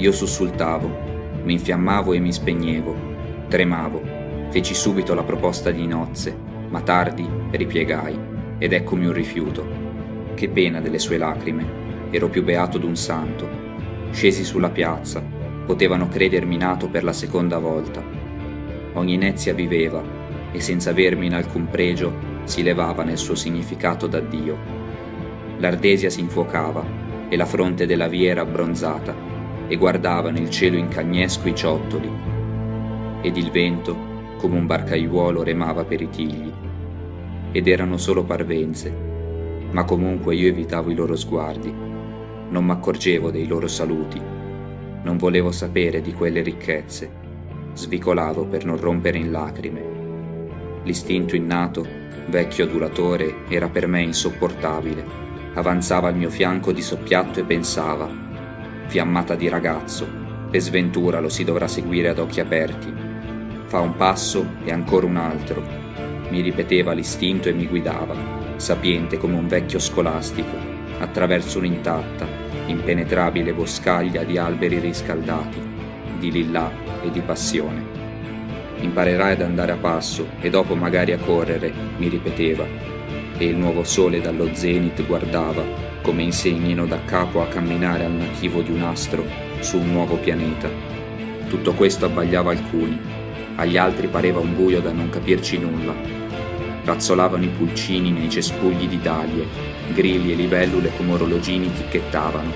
Io sussultavo, mi infiammavo e mi spegnevo, tremavo, feci subito la proposta di nozze, ma tardi ripiegai, ed eccomi un rifiuto. Che pena delle sue lacrime, ero più beato d'un santo. Scesi sulla piazza, potevano credermi nato per la seconda volta. Ogni inezia viveva, e senza avermi in alcun pregio si levava nel suo significato d'addio. L'ardesia si infuocava e la fronte della via era abbronzata e guardava nel cielo in cagnesco i ciottoli. Ed il vento come un barcaiuolo remava per i tigli. Ed erano solo parvenze ma comunque io evitavo i loro sguardi. Non m'accorgevo dei loro saluti. Non volevo sapere di quelle ricchezze. Svicolavo per non rompere in lacrime. L'istinto innato, vecchio adulatore, era per me insopportabile. Avanzava al mio fianco di soppiatto e pensava, fiammata di ragazzo, per sventura lo si dovrà seguire ad occhi aperti. Fa un passo e ancora un altro. Mi ripeteva l'istinto e mi guidava, sapiente come un vecchio scolastico, attraverso un'intatta, impenetrabile boscaglia di alberi riscaldati, di lillà e di passione. Imparerai ad andare a passo e dopo magari a correre, mi ripeteva. E il nuovo sole dallo zenit guardava, come insegnino da capo a camminare al nativo di un astro su un nuovo pianeta. Tutto questo abbagliava alcuni, agli altri pareva un buio da non capirci nulla. Razzolavano i pulcini nei cespugli di daglie, grilli e libellule come orologini ticchettavano.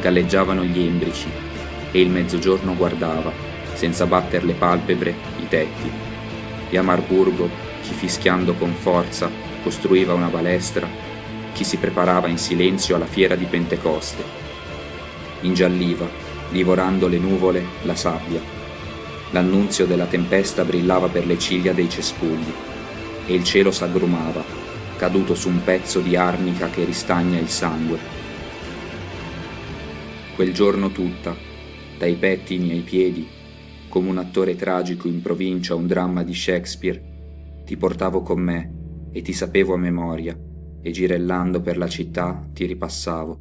Galleggiavano gli embrici e il mezzogiorno guardava, senza batter le palpebre, i tetti. E a Marburgo, chi fischiando con forza costruiva una balestra, chi si preparava in silenzio alla fiera di Pentecoste. Ingialliva, divorando le nuvole, la sabbia. L'annunzio della tempesta brillava per le ciglia dei cespugli e il cielo s'aggrumava, caduto su un pezzo di arnica che ristagna il sangue. Quel giorno tutta, dai pettini ai piedi, come un attore tragico in provincia a un dramma di Shakespeare, ti portavo con me e ti sapevo a memoria e girellando per la città ti ripassavo.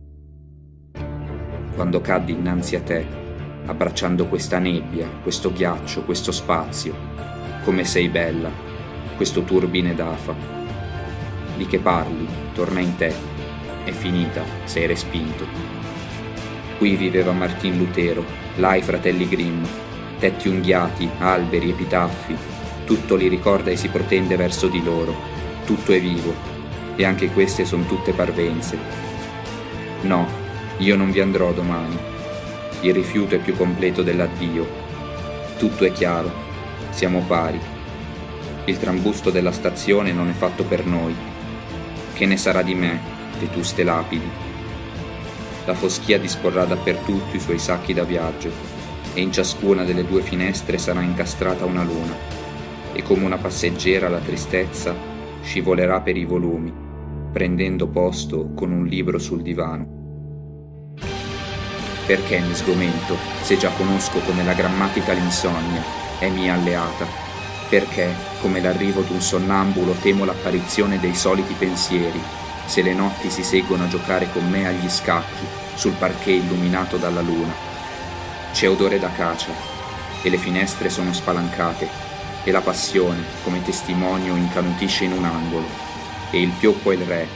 Quando caddi innanzi a te, abbracciando questa nebbia, questo ghiaccio, questo spazio, come sei bella, questo turbine d'afa. Di che parli? Torna in te. È finita, sei respinto. Qui viveva Martin Lutero, là i fratelli Grimm, tetti unghiati, alberi, epitaffi, tutto li ricorda e si protende verso di loro, tutto è vivo, e anche queste sono tutte parvenze. No, io non vi andrò domani. Il rifiuto è più completo dell'addio. Tutto è chiaro, siamo pari. Il trambusto della stazione non è fatto per noi. Che ne sarà di me, vetuste lapidi? La foschia disporrà dappertutto i suoi sacchi da viaggio e in ciascuna delle due finestre sarà incastrata una luna, e come una passeggera la tristezza scivolerà per i volumi, prendendo posto con un libro sul divano. Perché mi sgomento se già conosco come la grammatica l'insonnia è mia alleata? Perché, come l'arrivo d'un sonnambulo, temo l'apparizione dei soliti pensieri, se le notti si seguono a giocare con me agli scacchi sul parquet illuminato dalla luna? C'è odore d'acacia e le finestre sono spalancate e la passione, come testimonio, incanutisce in un angolo e il pioppo è il re.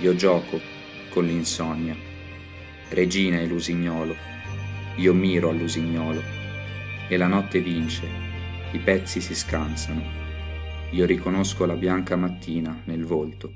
Io gioco con l'insonnia. Regina è l'usignolo, io miro all'usignolo e la notte vince, i pezzi si scansano. Io riconosco la bianca mattina nel volto